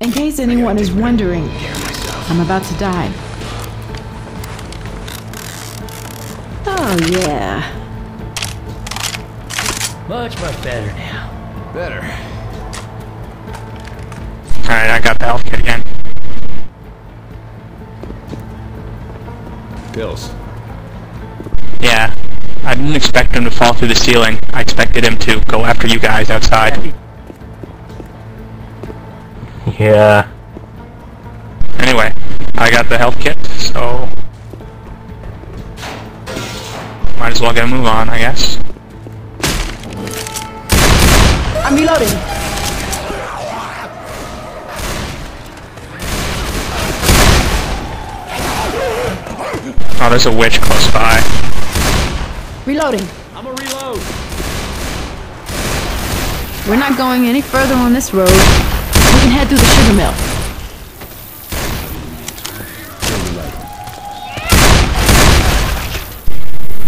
In case anyone is wondering, I'm about to die. Oh, yeah. Much, much better now. Better. Alright, I got the health kit again. Pills. Yeah. I didn't expect him to fall through the ceiling. I expected him to go after you guys outside. Yeah. Anyway, I got the health kit, so... Might as well get a move on, I guess. I'm reloading. Oh, there's a witch close by. Reloading. I'm a reload. We're not going any further on this road. We can head through the sugar mill.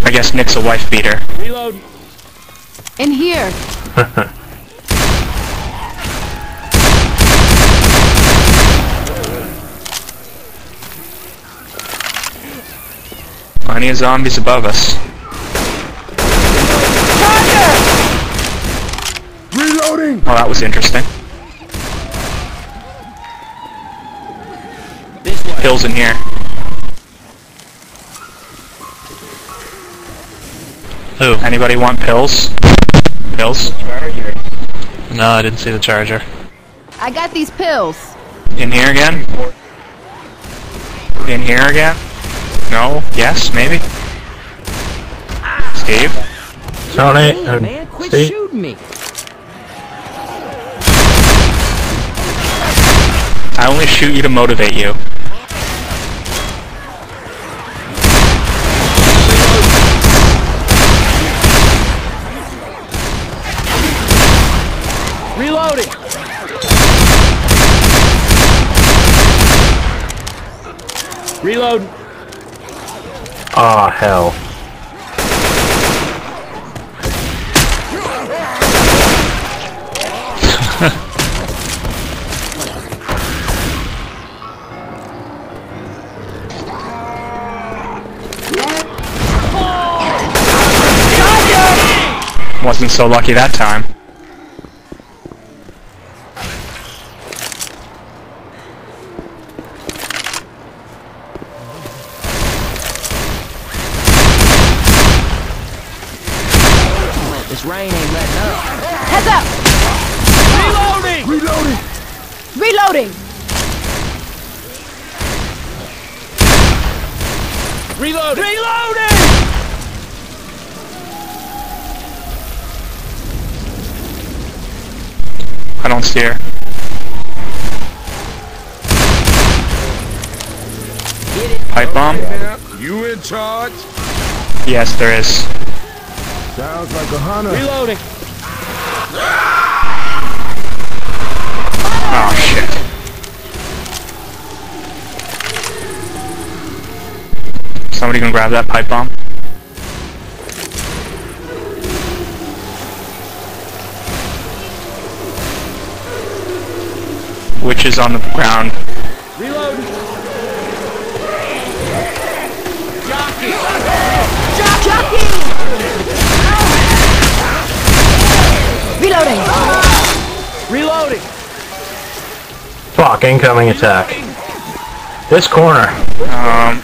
I guess Nick's a wife beater. Reload. In here. Plenty of zombies above us. Reloading! Oh, that was interesting. Pills in here. Who? Anybody want pills? Pills? Charger. No, I didn't see the charger. I got these pills. In here again? In here again? No? Yes? Maybe? Steve? Tony, Hey, and man, quit Steve. shooting me. I only shoot you to motivate you. Reload. Aw, hell. Wasn't so lucky that time. Reloading. Reloading. I don't see her. Pipe bomb? You in charge? Yes, there is. Sounds like a hunter. Reloading. Oh shit. Somebody can grab that pipe bomb? Which is on the ground. Reloading. Jockey. Jockey. Reloading. Reloading. Fuck, incoming attack. This corner. Um,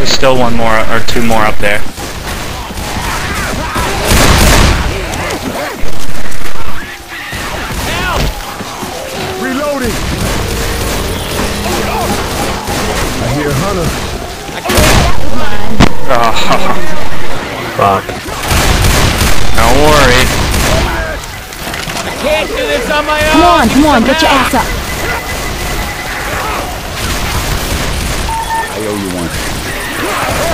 there's still one more, or two more up there. Help! Reloading! I hear hunter. Oh, Fuck. don't worry. Can't do this on my own. Come on, come on, get your ass up. I owe you one.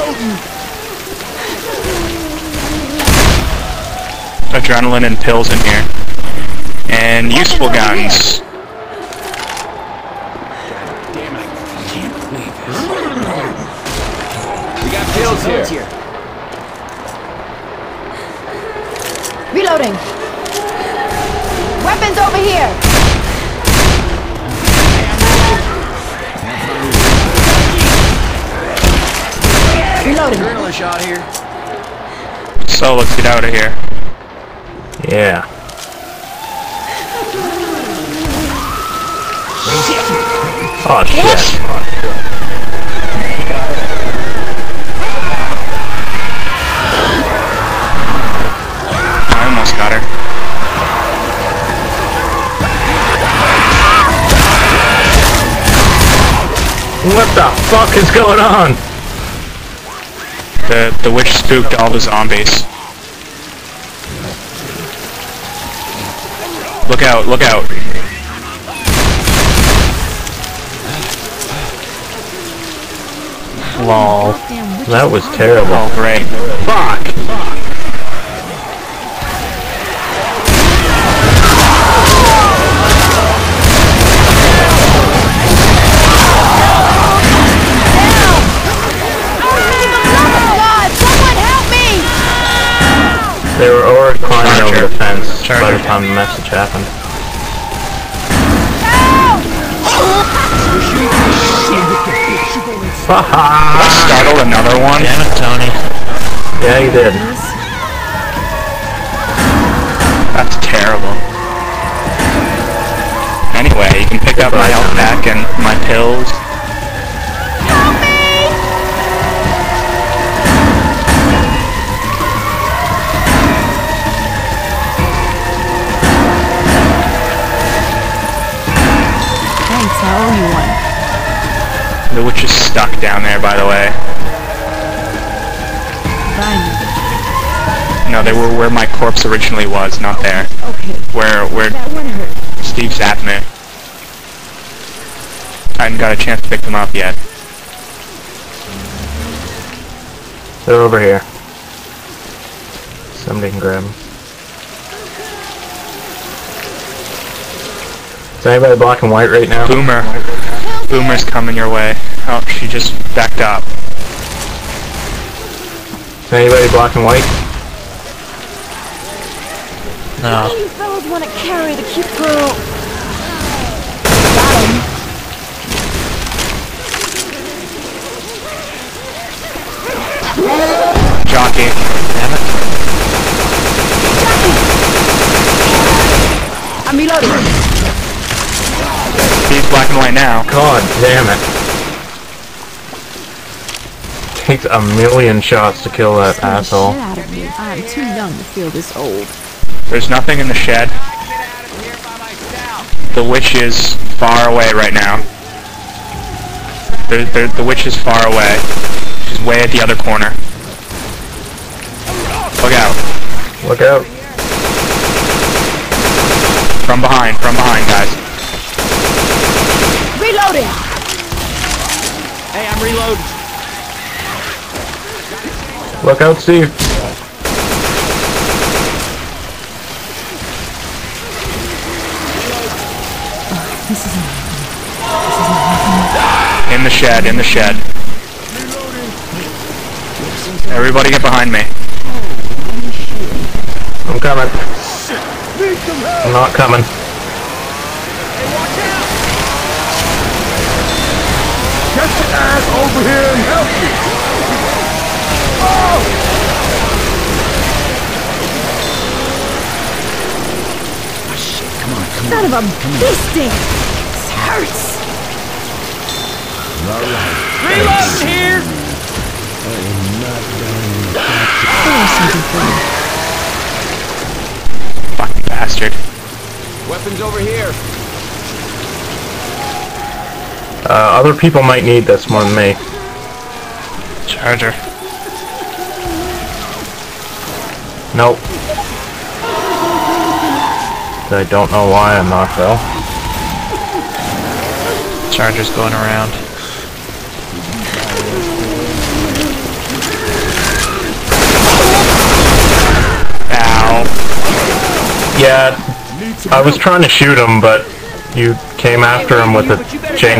Reloading! Adrenaline and pills in here. And useful guns. Reloading. Adrenaline shot here. So let's get out of here. Yeah. Oh shit. I almost got her. What the fuck is going on? The the witch spooked all the zombies. Look out, look out. Lol. That was terrible. Oh great. Fuck! God, They were already climbing Charger. over the fence by the time the message happened. Haha! Startled another one. Damn it, Tony. Yeah, you did. That's terrible. Anyway, you can pick up my Goodbye, health pack and my pills. I owe you one. The witch is stuck down there, by the way. Fine. No, they were where my corpse originally was, not there. Okay, Where where that one hurt. Steve zapped me. I hadn't got a chance to pick them up yet. They're over here. Somebody can grab them. Is anybody black and white right now? Boomer. Boomer's coming your way. Oh, she just backed up. Is anybody black and white? No. You fellas want to carry the cute girl. Got him. Jockey. Damn it. Jockey! I'm reloading. He's black and white now. God damn it. Takes a million shots to kill that Scared asshole. shit out of me. I'm too young to feel this old. There's nothing in the shed. Get out of here by myself. The witch is far away right now. The, the, the witch is far away. She's way at the other corner. Look out. Look out. From behind, from behind, guys. Reloading. Hey, I'm reloading. Look out, Steve. This isn't. In the shed, in the shed. Everybody get behind me. I'm coming. I'm not coming. Get your ass over here and help me! Oh! oh shit, come on, come Son of a beasting. This hurts. Reloading here! I am not done with you! Fucking bastard. Weapons over here. Uh, other people might need this more than me. Charger. Nope. I don't know why I'm not though. Charger's going around. Ow. Yeah, I was trying to shoot him, but you came after him with a chainsaw.